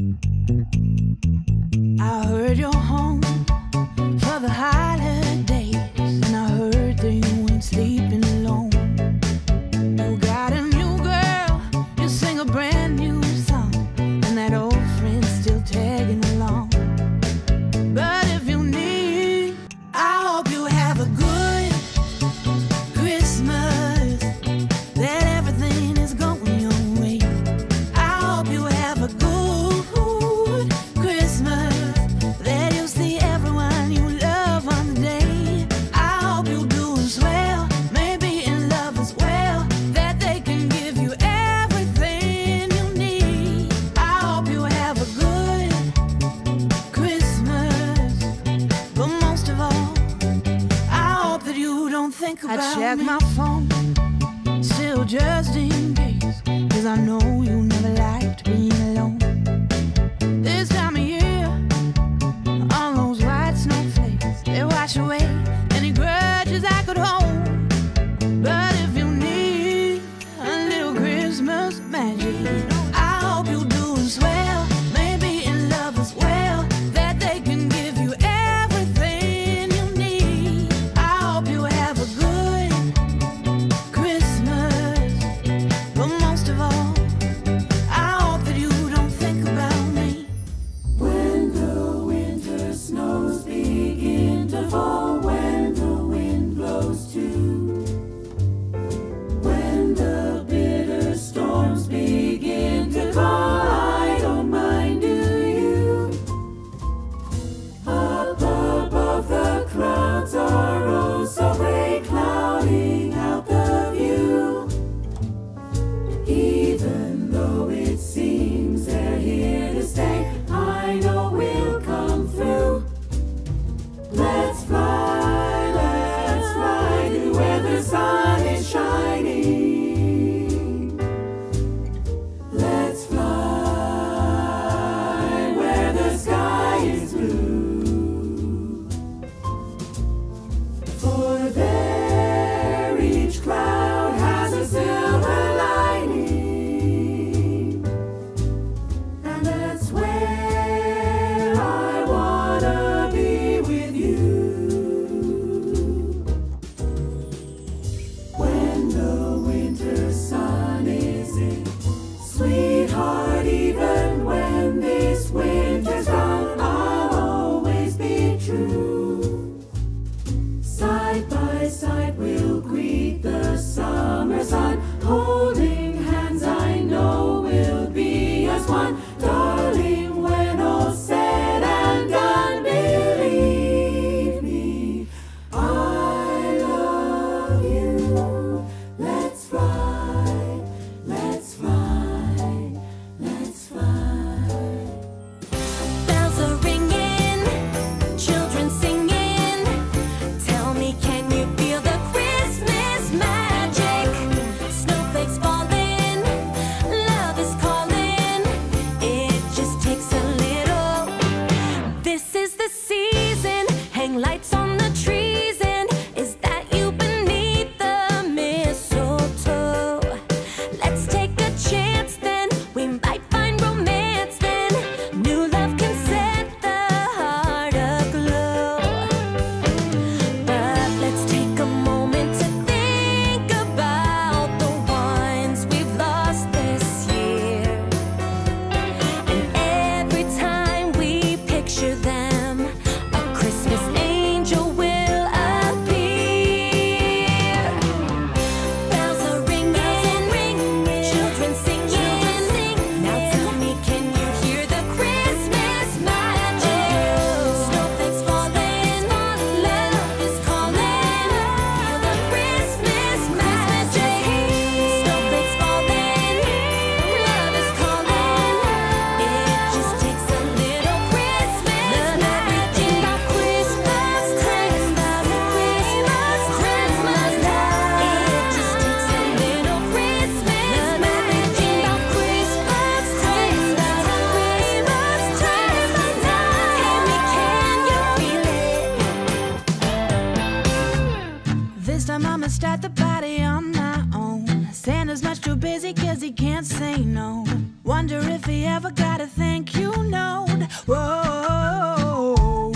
I heard you're home. think about I check me. my phone, still just in case, cause I know you never liked being alone. This time of year, all those white snowflakes, they wash away any grudges I could hold. But if you need a little Christmas magic, true. gonna start the party on my own. Santa's much too busy cause he can't say no. Wonder if he ever got a thank you note. Whoa.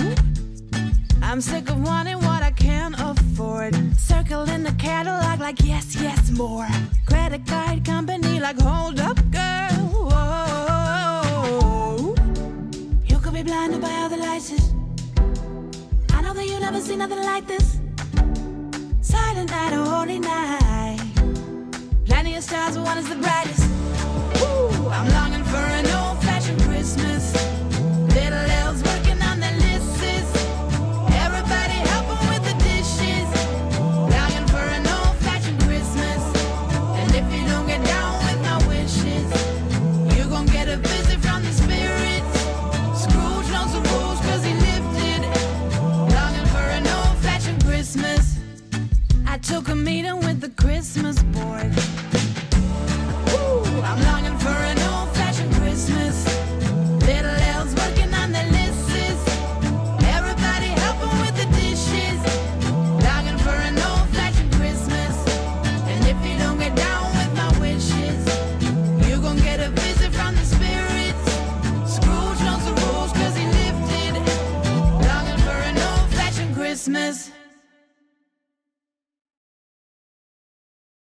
I'm sick of wanting what I can't afford. Circling the catalog like yes, yes, more. Credit card company like hold up, girl. Whoa. You could be blinded by all the lights. I know that you never see nothing like this. That holy night. Plenty of stars, but one is the bright. Christmas